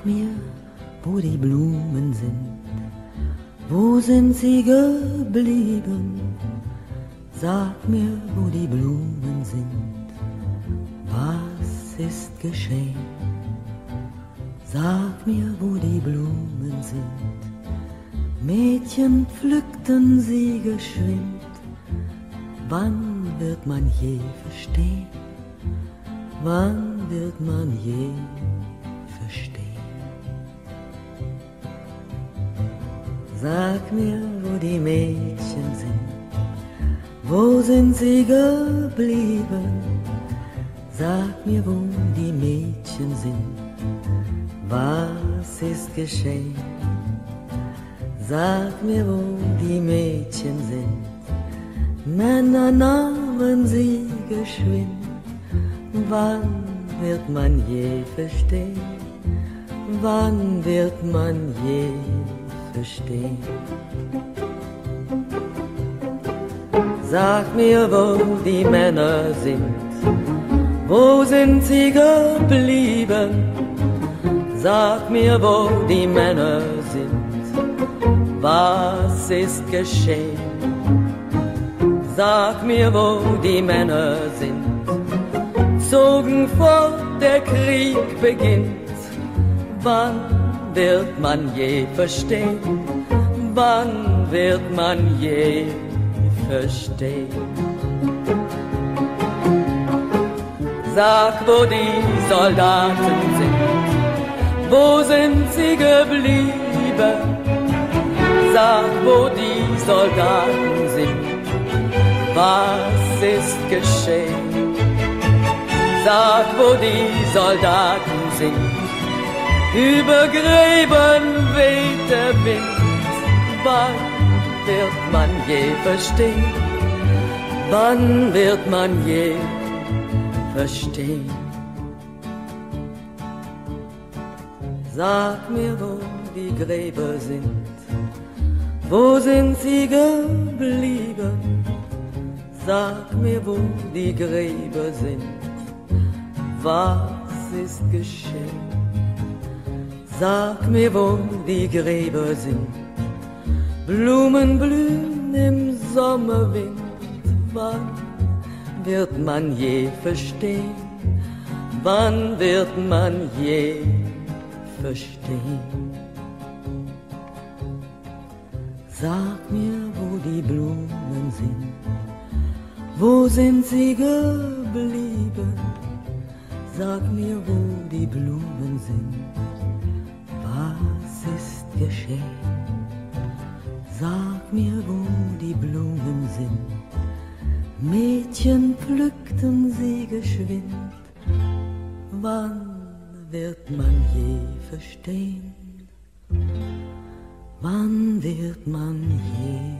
Sag mir, wo die Blumen sind, wo sind sie geblieben? Sag mir, wo die Blumen sind, was ist geschehen? Sag mir, wo die Blumen sind. Mädchen pflückten sie geschwind. Wann wird man je verstehen? Wann wird man je Sag mir, wo die Mädchen sind, wo sind sie geblieben? Sag mir, wo die Mädchen sind, was ist geschehen? Sag mir, wo die Mädchen sind, Männer nahmen sie geschwind. Wann wird man je verstehen? Wann wird man je verstehen? Sag mir, wo die Männer sind, wo sind sie geblieben? Sag mir, wo die Männer sind, was ist geschehen? Sag mir, wo die Männer sind zogen fort, der Krieg beginnt. Wann wird man je verstehen? Wann wird man je verstehen? Sag, wo die Soldaten sind, wo sind sie geblieben? Sag, wo die Soldaten sind, was ist geschehen? Sag, wo die Soldaten sind. Über Gräben weht der Wind. Wann wird man je verstehen? Wann wird man je verstehen? Sag mir, wo die Gräber sind. Wo sind sie geblieben? Sag mir, wo die Gräber sind was ist geschehen? Sag mir, wo die Gräber sind. Blumen blühen im Sommerwind. Wann wird man je verstehen? Wann wird man je verstehen? Sag mir, wo die Blumen sind. Wo sind sie geblieben? Sag mir, wo die Blumen sind, geschehen? Sag mir, wo die Blumen sind, Mädchen pflückten sie geschwind. Wann wird man je verstehen? Wann wird man je